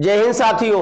जय हिंद साथियों,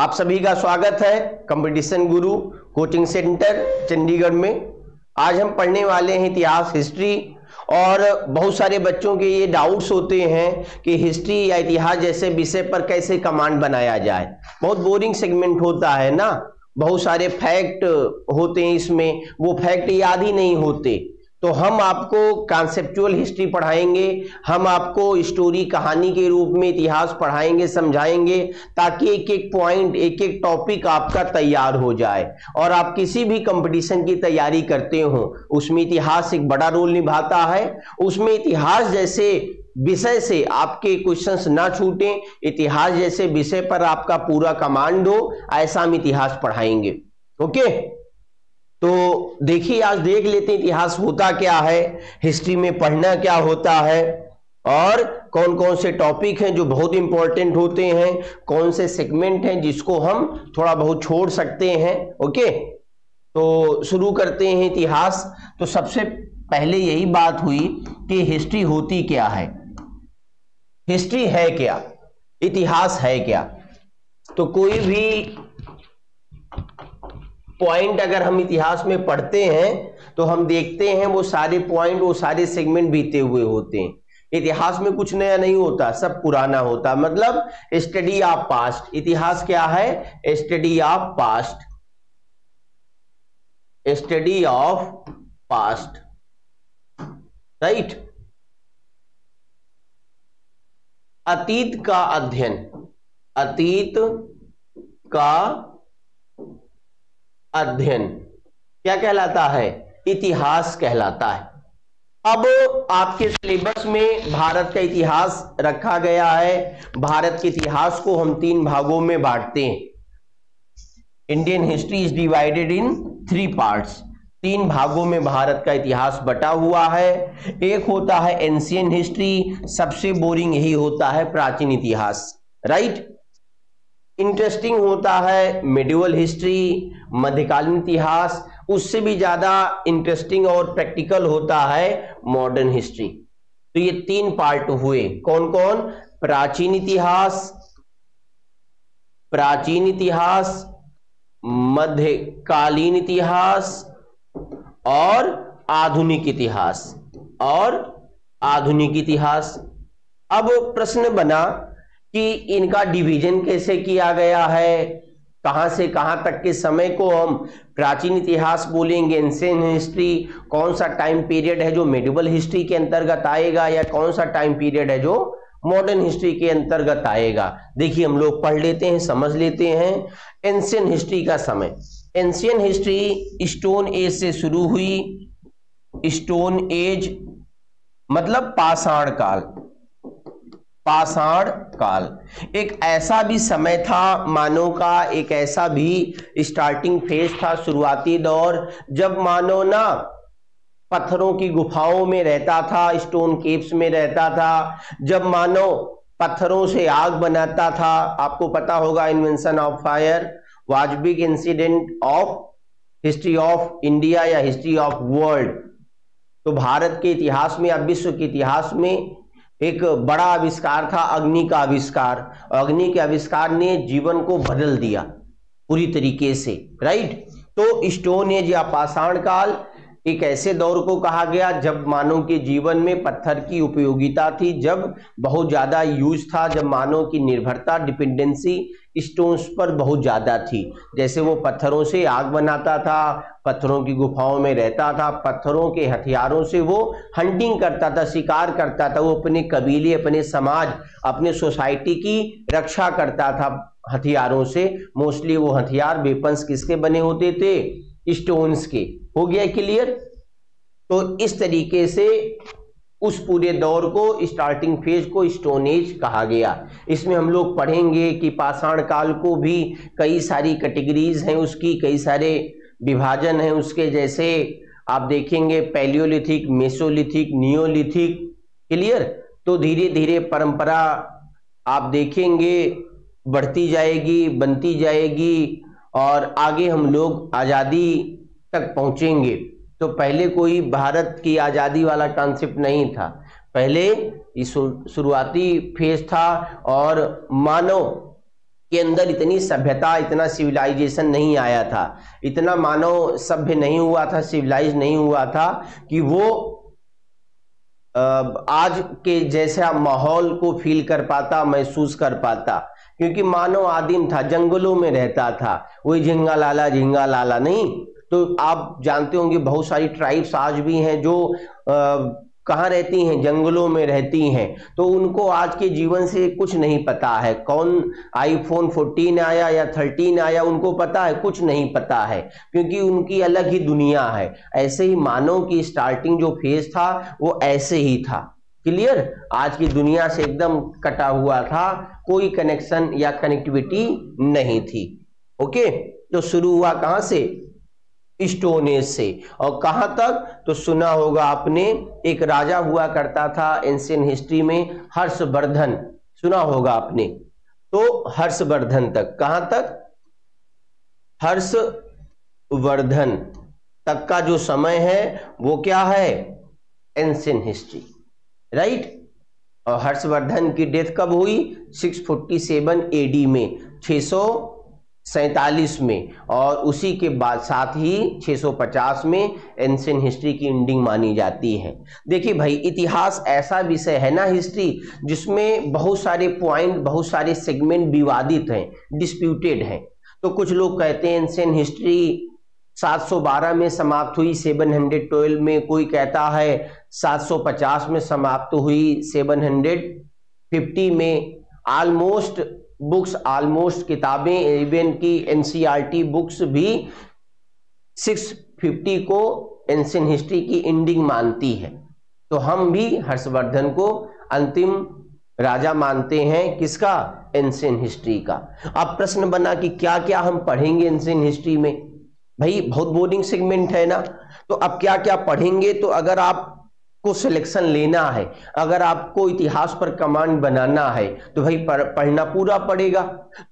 आप सभी का स्वागत है कंपटीशन गुरु कोचिंग सेंटर चंडीगढ़ में। आज हम पढ़ने वाले हैं इतिहास, हिस्ट्री, और बहुत सारे बच्चों के ये डाउट्स होते हैं कि हिस्ट्री या इतिहास जैसे विषय पर कैसे कमांड बनाया जाए। बहुत बोरिंग सेगमेंट होता है ना? बहुत सारे फैक्ट होते हैं इसमें, वो फैक्ट याद ही नहीं होते। तो हम आपको कॉन्सेप्चुअल हिस्ट्री पढ़ाएँगे, हम आपको स्टोरी कहानी के रूप में इतिहास पढ़ाएँगे, समझाएँगे, ताकि एक एक पॉइंट एक एक टॉपिक आपका तैयार हो जाए। और आप किसी भी कंपटीशन की तैयारी करते हो, उसमें इतिहास एक बड़ा रोल निभाता है। उसमें इतिहास जैसे विषय से आपके क्वेश्चंस ना छूटें, इतिहास जैसे विषय पर आपका पूरा कमांड हो, ऐसा हम इतिहास पढ़ाएँगे। ओके तो देखिए, आज देख लेते हैं इतिहास होता क्या है हिस्ट्री में पढ़ना क्या होता है, और कौन कौन से टॉपिक हैं जो बहुत इंपॉर्टेंट होते हैं, कौन से सेगमेंट हैं जिसको हम थोड़ा बहुत छोड़ सकते हैं ओके तो शुरू करते हैं इतिहास। तो सबसे पहले यही बात हुई कि हिस्ट्री होती क्या है। हिस्ट्री है क्या? इतिहास है क्या? तो कोई भी पॉइंट अगर हम इतिहास में पढ़ते हैं तो हम देखते हैं वो सारे पॉइंट वो सारे सेगमेंट बीते हुए होते हैं। इतिहास में कुछ नया नहीं होता, सब पुराना होता। मतलब स्टडी ऑफ़ पास्ट इतिहास क्या है? Study of past study of past right अतीत का अध्ययन। अतीत का अध्ययन। क्या कहलाता है? इतिहास कहलाता है। अब आपके सिलेबस में भारत का इतिहास रखा गया है। भारत के इतिहास को हम तीन भागों में बांटते हैं। Indian history is divided in three parts तीन भागों में भारत का इतिहास बटा हुआ है। एक होता है एंशियन हिस्ट्री सबसे बोरिंग यही होता है प्राचीन इतिहास। राइट इंटरेस्टिंग होता है मेडिवल हिस्ट्री मध्यकालीन इतिहास, उससे भी ज़्यादा इंटरेस्टिंग और प्रैक्टिकल होता है मॉडर्न हिस्ट्री तो ये तीन पार्ट हुए। कौन कौन प्राचीन इतिहास प्राचीन इतिहास, मध्यकालीन इतिहास और आधुनिक इतिहास। और आधुनिक इतिहास। अब प्रश्न बना कि इनका डिवीज़न कैसे किया गया है? कहाँ से कहाँ तक के समय को हम प्राचीन इतिहास बोलेंगे? एंशियन हिस्ट्री कौन सा टाइम पीरियड है जो मेडिवल हिस्ट्री के अंतर्गत आएगा या कौन सा टाइम पीरियड है जो मॉडर्न हिस्ट्री के अंतर्गत आएगा? देखिए, हम लोग पढ़ लेते हैं, समझ लेते हैं। एंशियन हिस्ट्री का समय। एंशियन हिस्ट्री स्टोन एज से शुरू हुई। स्टोन एज मतलब पाषाण काल। पाषाण काल। एक ऐसा भी समय था मानव का एक ऐसा भी स्टार्टिंग फ़ेज़ था शुरुआती दौर, जब मानव ना पत्थरों की गुफाओं में रहता था स्टोन केव्स में रहता था, जब मानव पत्थरों से आग बनाता था, आपको पता होगा invention of fire was big incident of history of India या हिस्ट्री ऑफ़ वर्ल्ड तो भारत के इतिहास में या विश्व के इतिहास में एक बड़ा आविष्कार था, अग्नि का आविष्कार। अग्नि के आविष्कार ने जीवन को बदल दिया पूरी तरीके से राइट तो स्टोन एज या पाषाण काल, एक ऐसे दौर को कहा गया जब मानव के जीवन में पत्थर की उपयोगिता थी, जब बहुत ज़्यादा यूज़ था, जब मानव की निर्भरता, डिपेंडेंसी स्टोन्स पर बहुत ज़्यादा थी। जैसे वो पत्थरों से आग बनाता था पत्थरों की गुफाओं में रहता था, पत्थरों के हथियारों से वो हंटिंग करता था, शिकार करता था, वो अपने कबीले, अपने समाज, अपने सोसाइटी की रक्षा करता था हथियारों से। मोस्टली वो हथियार वेपन्स किसके बने होते थे? स्टोन्स के। हो गया क्लियर तो इस तरीके से उस पूरे दौर को स्टार्टिंग फ़ेज़ को स्टोन एज कहा गया। इसमें हम लोग पढ़ेंगे कि पाषाण काल को भी कई सारी कैटेगरीज हैं उसकी, कई सारे विभाजन है उसके जैसे आप देखेंगे पैलियोलिथिक, मेसोलिथिक, नियोलिथिक, क्लियर? तो धीरे धीरे परंपरा आप देखेंगे बढ़ती जाएगी, बनती जाएगी और आगे हम लोग आज़ादी तक पहुँचेंगे। तो पहले कोई भारत की आज़ादी वाला कॉन्सेप्ट नहीं था। पहले शुरुआती फ़ेज़ था और मानव के अंदर इतनी सभ्यता, इतना सिविलाइजेशन नहीं आया था। इतना मानव सभ्य नहीं हुआ था सिविलाइज नहीं हुआ था कि वो आज के जैसा माहौल को फील कर पाता, महसूस कर पाता। क्योंकि मानव आदिम था, जंगलों में रहता था। वही झिंगा लाला झिंगा लाला, नहीं? तो आप जानते होंगे, बहुत सारी ट्राइब्स आज भी हैं जो कहाँ रहती हैं? जंगलों में रहती हैं। तो उनको आज के जीवन से कुछ नहीं पता है। कौन आईफोन 14 आया या 13 आया, उनको पता है, कुछ नहीं पता है। क्योंकि उनकी अलग ही दुनिया है। ऐसे ही मानव की स्टार्टिंग जो फ़ेज़ था, वो ऐसे ही था। क्लियर आज की दुनिया से एकदम कटा हुआ था। कोई कनेक्शन या कनेक्टिविटी नहीं थी। ओके तो शुरू हुआ कहाँ से? स्टोन एज से। और कहाँ तक? तो सुना होगा आपने, एक राजा हुआ करता था एंशियन हिस्ट्री में, हर्षवर्धन। सुना होगा आपने। तो हर्षवर्धन तक, कहाँ तक? हर्षवर्धन तक का जो समय है, वो क्या है? एंशियन हिस्ट्री राइट और हर्षवर्धन की डेथ कब हुई? 647 एडी में 600 सैतालीस में, और उसी के बाद साथ ही 650 में एंशियन हिस्ट्री की एंडिंग मानी जाती है। देखिए भाई, इतिहास ऐसा विषय है ना हिस्ट्री जिसमें बहुत सारे पॉइंट बहुत सारे सेगमेंट विवादित हैं डिस्प्यूटेड हैं। तो कुछ लोग कहते हैं एंशियन हिस्ट्री 712 में समाप्त हुई 712 में कोई कहता है 750 में समाप्त हुई 750 में ऑलमोस्ट बुक्स ऑलमोस्ट किताबें इवन की एनसीईआरटी बुक्स e भी 650 को एंशियन हिस्ट्री की एंडिंग मानती है। तो हम भी हर्षवर्धन को अंतिम राजा मानते हैं किसका? एंशियन हिस्ट्री का। अब प्रश्न बना कि क्या क्या हम पढ़ेंगे एंशियन हिस्ट्री में? भाई, बहुत बोरिंग सेगमेंट है ना। तो अब क्या क्या पढ़ेंगे? तो अगर आप को सिलेक्शन लेना है। अगर आपको इतिहास पर कमांड बनाना है तो भाई पढ़ना पूरा पड़ेगा।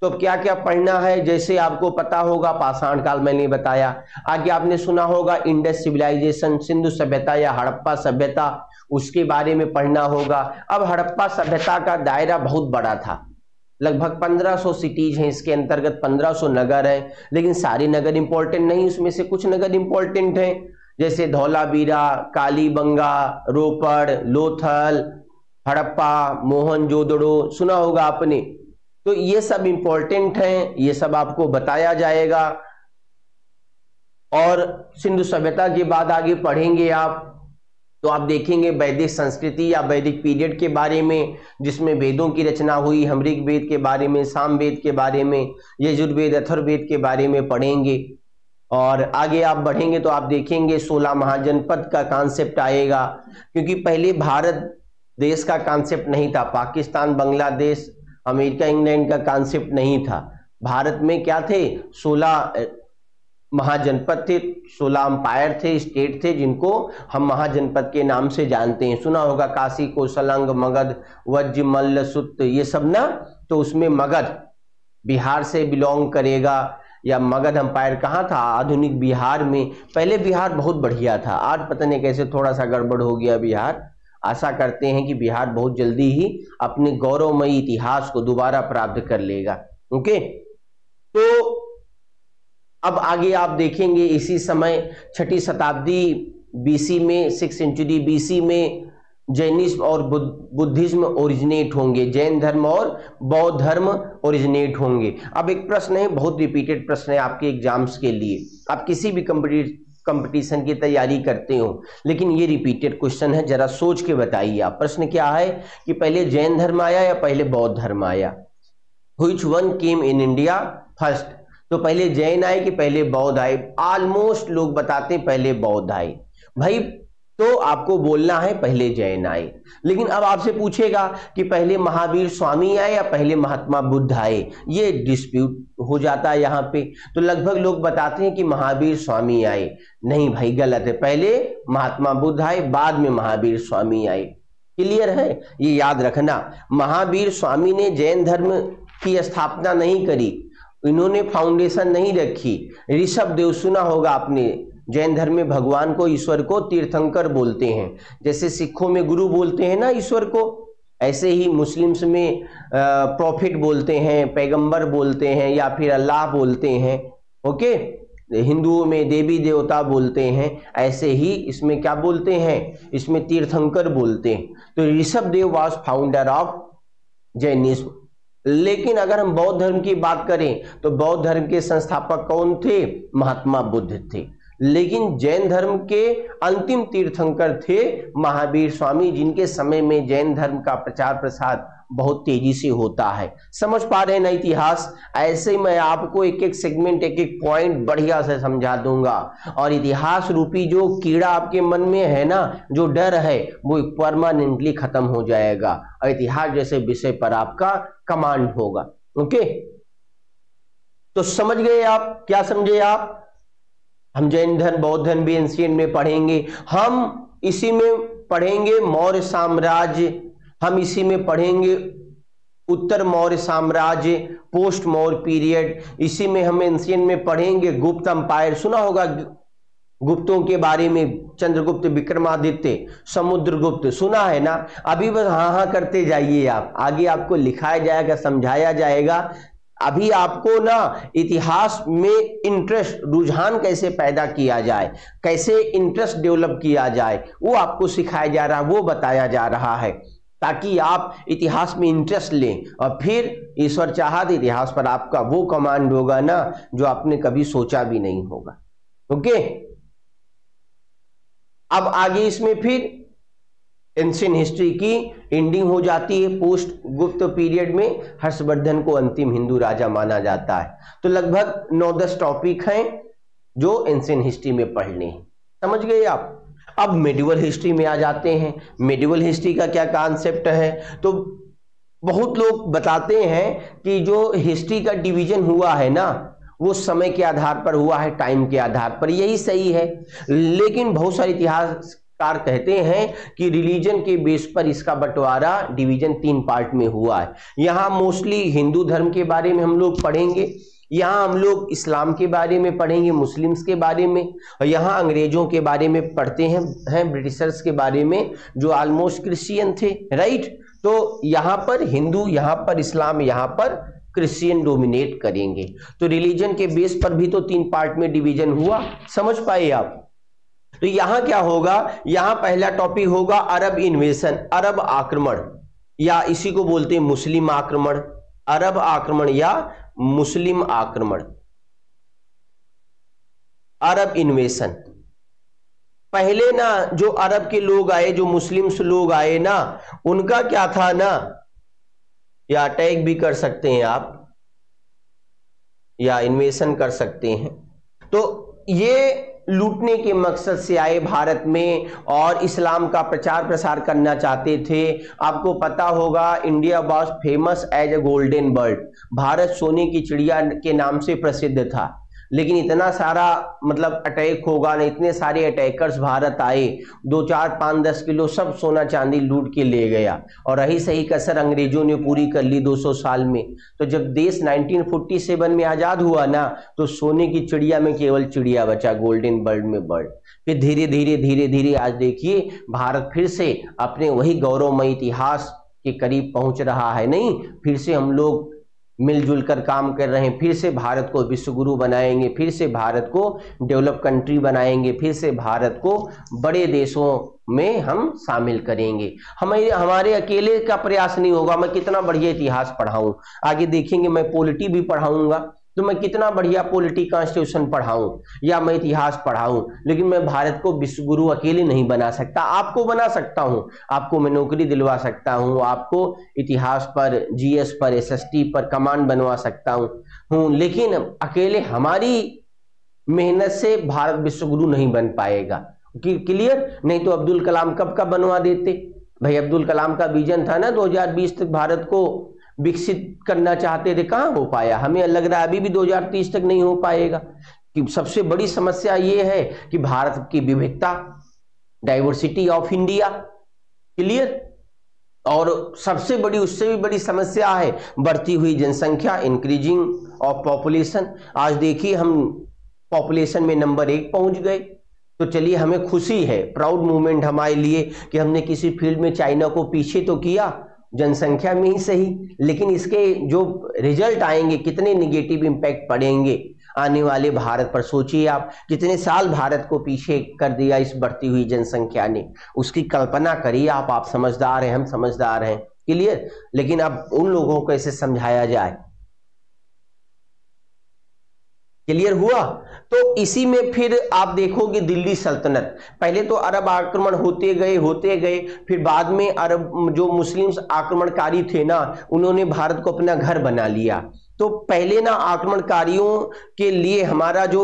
तो अब क्या क्या पढ़ना है? जैसे आपको पता होगा, पाषाण काल मैंने बताया। आगे आपने सुना होगा इंडस सिविलाइजेशन सिंधु सभ्यता या हड़प्पा सभ्यता, उसके बारे में पढ़ना होगा। अब हड़प्पा सभ्यता का दायरा बहुत बड़ा था। लगभग 1500 सिटीज़ हैं, इसके अंतर्गत 1500 नगर है। लेकिन सारे नगर इंपॉर्टेंट नहीं, उसमें से कुछ नगर इंपॉर्टेंट हैं। जैसे धौलावीरा, कालीबंगा, रोपड़, लोथल, हड़प्पा मोहनजोदड़ो सुना होगा आपने। तो ये सब इंपॉर्टेंट हैं, ये सब आपको बताया जाएगा। और सिंधु सभ्यता के बाद आगे पढ़ेंगे आप तो आप देखेंगे वैदिक संस्कृति या वैदिक पीरियड के बारे में, जिसमें वेदों की रचना हुई हमरिक वेद के बारे में साम वेद के बारे में, यजुर्वेद अथर्वेद के बारे में पढ़ेंगे। और आगे आप बढ़ेंगे तो आप देखेंगे सोलह महाजनपद का कॉन्सेप्ट आएगा, क्योंकि पहले भारत देश का कॉन्सेप्ट नहीं था। पाकिस्तान, बांग्लादेश, अमेरिका, इंग्लैंड का कॉन्सेप्ट नहीं था। भारत में क्या थे? सोलह महाजनपद थे, सोलह अंपायर थे स्टेट थे, जिनको हम महाजनपद के नाम से जानते हैं। सुना होगा काशी कोसलंग मगध, वज्र, मल्ल, सुत, ये सब ना? तो उसमें मगध बिहार से बिलोंग करेगा या मगध अंपायर कहाँ था? आधुनिक बिहार में। पहले बिहार बहुत बढ़िया था। आज पता नहीं कैसे थोड़ा सा गड़बड़ हो गया बिहार। आशा करते हैं कि बिहार बहुत जल्दी ही अपने गौरवमयी इतिहास को दोबारा प्राप्त कर लेगा। ओके? तो अब आगे आप देखेंगे इसी समय छठी शताब्दी बीसी में सिक्स सेंचुरी बीसी में जैनिज्म और बुद्धिज्म ओरिजिनेट होंगे, जैन धर्म और बौद्ध धर्म ओरिजिनेट होंगे। अब एक प्रश्न है, बहुत रिपीटेड प्रश्न है आपके एग्ज़ाम्स के लिए। आप किसी भी कंपटीशन की तैयारी करते हो, लेकिन ये रिपीटेड क्वेश्चन है, जरा सोच के बताइए आप। प्रश्न क्या है कि पहले जैन धर्म आया या पहले बौद्ध धर्म आया? Which one came in India first तो पहले जैन आए कि पहले बौद्ध आए? ऑलमोस्ट लोग बताते पहले बौद्ध आए। भाई तो आपको बोलना है, पहले जैन आए। लेकिन अब आपसे पूछेगा कि पहले महावीर स्वामी आए या पहले महात्मा बुद्ध आए? ये डिस्प्यूट हो जाता है यहाँ पे। तो लगभग लोग बताते हैं कि महावीर स्वामी आए। नहीं भाई, गलत है। पहले महात्मा बुद्ध आए, बाद में महावीर स्वामी आए। क्लियर है? ये याद रखना, महावीर स्वामी ने जैन धर्म की स्थापना नहीं करी। इन्होंने फाउंडेशन नहीं रखी। ऋषभ देव सुना होगा आपने जैन धर्म में भगवान को, ईश्वर को तीर्थंकर बोलते हैं। जैसे सिखों में गुरु बोलते हैं ना ईश्वर को, ऐसे ही मुस्लिम्स में प्रॉफिट बोलते हैं, पैगंबर बोलते हैं या फिर अल्लाह बोलते हैं, ओके? हिंदुओं में देवी देवता बोलते हैं, ऐसे ही इसमें क्या बोलते हैं? इसमें तीर्थंकर बोलते हैं। तो Rishabh Dev was founder of Jainism लेकिन अगर हम बौद्ध धर्म की बात करें तो बौद्ध धर्म के संस्थापक कौन थे? महात्मा बुद्ध थे। लेकिन जैन धर्म के अंतिम तीर्थंकर थे महावीर स्वामी, जिनके समय में जैन धर्म का प्रचार प्रसार बहुत तेज़ी से होता है। समझ पा रहे हैं ना इतिहास? ऐसे मैं आपको एक एक सेगमेंट एक एक पॉइंट बढ़िया से समझा दूँगा। और इतिहास रूपी जो कीड़ा आपके मन में है ना, जो डर है, वो परमानेंटली खत्म हो जाएगा। और इतिहास जैसे विषय पर आपका कमांड होगा। ओके तो समझ गए आप? क्या समझे आप? हम जैन धर्म, बौद्ध धर्म भी एंशियन में पढ़ेंगे। हम इसी में पढ़ेंगे मौर्य साम्राज्य। हम इसी में पढ़ेंगे उत्तर मौर्य साम्राज्य पोस्ट मौर्य पीरियड इसी में हम एंशियन में पढ़ेंगे गुप्त अंपायर सुना होगा गुप्तों के बारे में चंद्रगुप्त, विक्रमादित्य, समुद्रगुप्त। सुना है ना? अभी बस हाँ हाँ करते जाइए आप। आगे आपको लिखाया जाएगा, समझाया जाएगा। अभी आपको ना इतिहास में इंटरेस्ट रुझान कैसे पैदा किया जाए, कैसे इंटरेस्ट डेवलप किया जाए, वो आपको सिखाया जा रहा है वो बताया जा रहा है। ताकि आप इतिहास में इंटरेस्ट लें और फिर ईश्वर चाहत इतिहास पर आपका वो कमांड होगा ना, जो आपने कभी सोचा भी नहीं होगा। ओके? अब आगे इसमें फिर एंशियन हिस्ट्री की एंडिंग हो जाती है पोस्ट गुप्त पीरियड में हर्षवर्धन को अंतिम हिंदू राजा माना जाता है। तो लगभग नौ दस टॉपिक हैं जो एंशियन हिस्ट्री में पढ़ने हैं। समझ गए आप? अब मेडिवल हिस्ट्री में आ जाते हैं। मेडिवल हिस्ट्री का क्या कॉन्सेप्ट है? तो बहुत लोग बताते हैं कि जो हिस्ट्री का डिवीज़न हुआ है ना, वो समय के आधार पर हुआ है टाइम के आधार पर। यही सही है। लेकिन बहुत सारे इतिहास कार कहते हैं कि रिलीजन के बेस पर इसका बंटवारा डिवीज़न तीन पार्ट में हुआ है। यहाँ मोस्टली हिंदू धर्म के बारे में हम लोग पढ़ेंगे, यहाँ हम लोग इस्लाम के बारे में पढ़ेंगे, मुस्लिम्स के बारे में, और यहाँ अंग्रेज़ों के बारे में पढ़ते हैं हैं ब्रिटिशर्स के बारे में, जो ऑलमोस्ट क्रिश्चियन थे राइट तो यहाँ पर हिंदू, यहाँ पर इस्लाम, यहाँ पर क्रिश्चियन डोमिनेट करेंगे। तो रिलीजन के बेस पर भी तो तीन पार्ट में डिवीज़न हुआ, समझ पाए आप? तो यहाँ क्या होगा? यहाँ पहला टॉपिक होगा अरब इन्वेशन अरब आक्रमण। या इसी को बोलते हैं मुस्लिम आक्रमण, अरब आक्रमण या मुस्लिम आक्रमण। अरब इन्वेशन पहले ना जो अरब के लोग आए, जो मुस्लिम्स लोग आए ना, उनका क्या था ना? या अटैक भी कर सकते हैं आप, या इन्वेशन कर सकते हैं। तो ये लूटने के मकसद से आए भारत में और इस्लाम का प्रचार प्रसार करना चाहते थे। आपको पता होगा India was famous as a golden bird Bharat सोने की चिड़िया के नाम से प्रसिद्ध था। लेकिन इतना सारा मतलब अटैक होगा ना, इतने सारे अटैकर्स भारत आए, दो चार पाँच दस किलो सब सोना चांदी लूट के ले गया। और रही सही कसर अंग्रेज़ों ने पूरी कर ली 200 साल में। तो जब देश 1947 में आज़ाद हुआ ना तो सोने की चिड़िया में केवल चिड़िया बचा गोल्डन बर्ड में बर्ड फिर धीरे धीरे धीरे धीरे आज देखिए, भारत फिर से अपने वही गौरवमय इतिहास के करीब पहुँच रहा है। नहीं, फिर से हम लोग मिलजुल कर काम कर रहे हैं। फिर से भारत को विश्वगुरु बनाएँगे, फिर से भारत को डेवलप कंट्री बनाएँगे, फिर से भारत को बड़े देशों में हम शामिल करेंगे। हमें, हमारे अकेले का प्रयास नहीं होगा। मैं कितना बढ़िया इतिहास पढ़ाऊं। आगे देखेंगे, मैं पॉलिटी भी पढ़ाऊँगा। तो मैं कितना बढ़िया पॉलिटी कॉन्स्टिट्यूशन पढ़ाऊं या मैं इतिहास पढ़ाऊं, लेकिन मैं भारत को विश्व गुरु अकेले नहीं बना सकता। आपको बना सकता हूँ, आपको मैं नौकरी दिलवा सकता हूँ, आपको इतिहास पर जीएस पर एसएसटी पर कमांड बनवा सकता हूँ हूँ, लेकिन अकेले हमारी मेहनत से भारत विश्व गुरु नहीं बन पाएगा। क्लियर? नहीं तो अब्दुल कलाम कब का बनवा देते? भाई अब्दुल कलाम का विजन था ना 2020 तक भारत को विकसित करना चाहते थे, कहाँ हो पाया? हमें लग रहा है अभी भी 2030 तक नहीं हो पाएगा। कि सबसे बड़ी समस्या ये है कि भारत की विविधता डाइवर्सिटी ऑफ़ इंडिया क्लियर और सबसे बड़ी, उससे भी बड़ी समस्या है, बढ़ती हुई जनसंख्या इंक्रीजिंग ऑफ़ पॉपुलेशन आज देखिए हम पॉपुलेशन में नंबर एक पहुँच गए। तो चलिए, हमें खुशी है प्राउड मूवमेंट हमारे लिए कि हमने किसी फ़ील्ड में चाइना को पीछे तो किया। जनसंख्या में ही सही, लेकिन इसके जो रिज़ल्ट आएँगे, कितने निगेटिव इम्पैक्ट पड़ेंगे? आने वाले भारत पर सोचिए आप, कितने साल भारत को पीछे कर दिया इस बढ़ती हुई जनसंख्या ने। उसकी कल्पना करिए आप आप समझदार हैं, हम समझदार हैं, क्लियर? लेकिन अब उन लोगों को ऐसे समझाया जाए। क्लियर हुआ? तो इसी में फिर आप देखोगे दिल्ली सल्तनत। पहले तो अरब आक्रमण होते गए होते गए, फिर बाद में अरब, जो मुस्लिम आक्रमणकारी थे ना, उन्होंने भारत को अपना घर बना लिया। तो पहले ना आक्रमणकारियों के लिए हमारा जो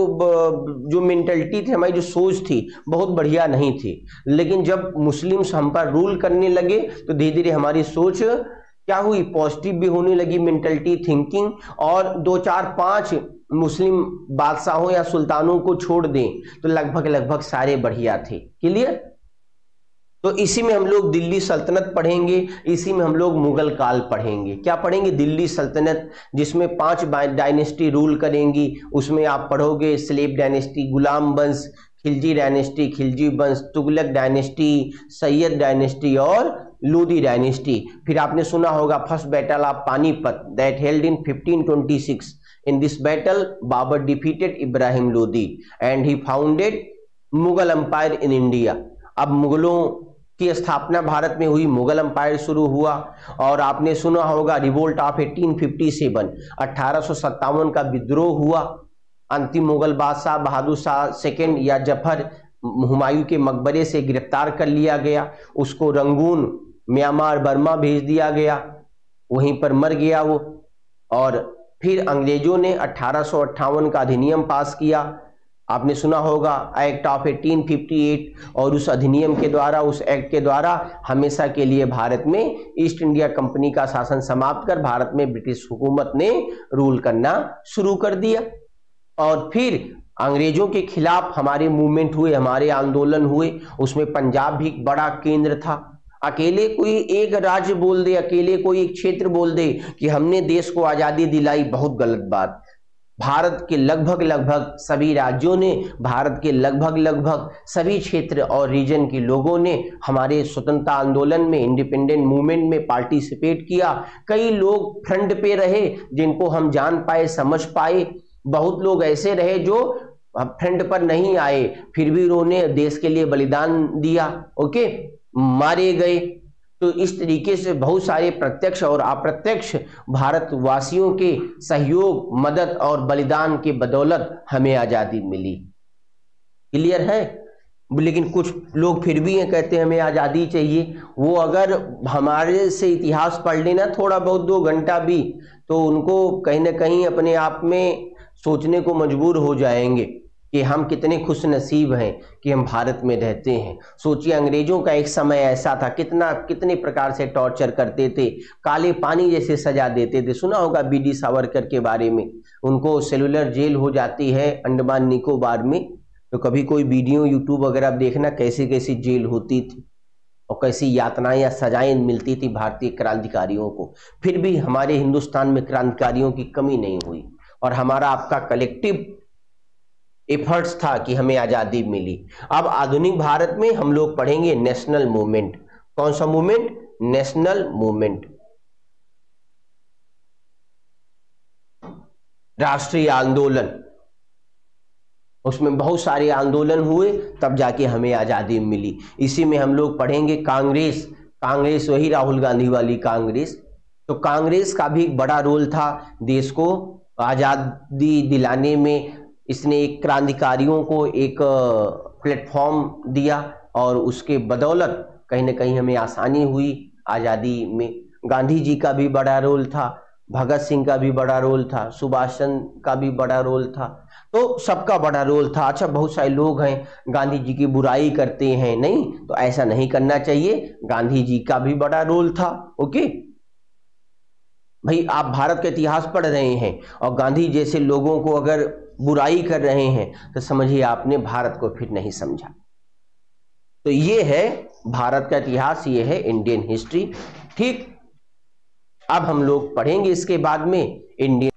जो मेंटलिटी थी, हमारी जो सोच थी, बहुत बढ़िया नहीं थी। लेकिन जब मुस्लिम्स हम पर रूल करने लगे तो धीरे धीरे हमारी सोच क्या हुई? पॉजिटिव भी होने लगी मेंटलिटी थिंकिंग और दो चार पाँच मुस्लिम बादशाहों या सुल्तानों को छोड़ दें तो लगभग लगभग सारे बढ़िया थे। क्लियर? तो इसी में हम लोग दिल्ली सल्तनत पढ़ेंगे, इसी में हम लोग मुगल काल पढ़ेंगे। क्या पढ़ेंगे? दिल्ली सल्तनत, जिसमें पाँच डायनेस्टी रूल करेंगी, उसमें आप पढ़ोगे स्लेब डायनेस्टी, गुलाम वंश, खिलजी डायनेस्टी, खिलजी वंश, तुगलक डायनेस्टी, सैयद डायनेस्टी और लोदी डायनेस्टी। फिर आपने सुना होगा, first battle of Panipat that held in 1526 in this battle Babur defeated Ibrahim Lodi and he founded Mughal empire in India अब मुगलों की स्थापना भारत में हुई, मुगल अंपायर शुरू हुआ और आपने सुना होगा रिवोल्ट ऑफ़ 1857 1857 का विद्रोह हुआ। अंतिम मुगल बादशाह बहादुर शाह सेकेंड या ज़फ़र हुमायूं के मकबरे से गिरफ़्तार कर लिया गया। उसको रंगून, म्यांमार, बर्मा भेज दिया गया। वहीं पर मर गया वो और फिर अंग्रेज़ों ने अट्ठावन का अधिनियम पास किया। आपने सुना होगा एक्ट ऑफ़ 1858 और उस अधिनियम के द्वारा, उस एक्ट के द्वारा हमेशा के लिए भारत में ईस्ट इंडिया कंपनी का शासन समाप्त कर भारत में ब्रिटिश हुकूमत ने रूल करना शुरू कर दिया। और फिर अंग्रेज़ों के खिलाफ हमारे मूवमेंट हुए, हमारे आंदोलन हुए, उसमें पंजाब भी बड़ा केंद्र था। अकेले कोई एक राज्य बोल दे, अकेले कोई एक क्षेत्र बोल दे कि हमने देश को आज़ादी दिलाई, बहुत गलत बात। भारत के लगभग लगभग सभी राज्यों ने, भारत के लगभग लगभग सभी क्षेत्र और रीजन के लोगों ने हमारे स्वतंत्रता आंदोलन में इंडिपेंडेंट मूवमेंट में पार्टिसिपेट किया। कई लोग फ्रंट पे रहे जिनको हम जान पाए, समझ पाए। बहुत लोग ऐसे रहे जो फ्रंट पर नहीं आए, फिर भी उन्होंने देश के लिए बलिदान दिया ओके मारे गए। तो इस तरीके से बहुत सारे प्रत्यक्ष और अप्रत्यक्ष भारतवासियों के सहयोग, मदद और बलिदान के बदौलत हमें आज़ादी मिली। क्लियर है? लेकिन कुछ लोग फिर भी हैं कहते हैं, हमें आज़ादी चाहिए। वो अगर हमारे से इतिहास पढ़ लेना थोड़ा बहुत, दो घंटा भी तो उनको कहीं ना कहीं अपने आप में सोचने को मजबूर हो जाएँगे। कि हम कितने खुश नसीब हैं कि हम भारत में रहते हैं। सोचिए, अंग्रेज़ों का एक समय ऐसा था, कितना, कितने प्रकार से टॉर्चर करते थे, काले पानी जैसे सजा देते थे। सुना होगा बी डी सावरकर के बारे में, उनको सेलुलर जेल हो जाती है अंडमान निकोबार में तो कभी कोई वीडियो यूट्यूब वगैरह देखना कैसी कैसी जेल होती थी और कैसी यातनाएँ या सजाएँ मिलती थी भारतीय क्रांतिकारियों को। फिर भी हमारे हिंदुस्तान में क्रांतिकारियों की कमी नहीं हुई और हमारा आपका कलेक्टिव एफर्ट्स था कि हमें आज़ादी मिली। अब आधुनिक भारत में हम लोग पढ़ेंगे नेशनल मूवमेंट कौन सा मूवमेंट नेशनल मूवमेंट राष्ट्रीय आंदोलन। उसमें बहुत सारे आंदोलन हुए, तब जाके हमें आज़ादी मिली। इसी में हम लोग पढ़ेंगे कांग्रेस। कांग्रेस वही राहुल गांधी वाली कांग्रेस। तो कांग्रेस का भी एक बड़ा रोल था देश को आज़ादी दिलाने में। इसने एक क्रांतिकारियों को एक प्लेटफॉर्म दिया और उसके बदौलत कहीं ना कहीं हमें आसानी हुई आज़ादी में। गांधी जी का भी बड़ा रोल था, भगत सिंह का भी बड़ा रोल था, सुभाष चंद्र का भी बड़ा रोल था। तो सबका बड़ा रोल था। अच्छा बहुत सारे लोग हैं, गांधी जी की बुराई करते हैं, नहीं? तो ऐसा नहीं करना चाहिए। गांधी जी का भी बड़ा रोल था, ओके? भाई, आप भारत का इतिहास पढ़ रहे हैं और गांधी जैसे लोगों को अगर बुराई कर रहे हैं तो समझिए आपने भारत को फिर नहीं समझा। तो ये है, भारत का इतिहास, ये है इंडियन हिस्ट्री ठीक, अब हम लोग पढ़ेंगे इसके बाद में इंडियन